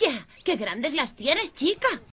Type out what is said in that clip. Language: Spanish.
¡Vaya! ¡Qué grandes las tienes, chica!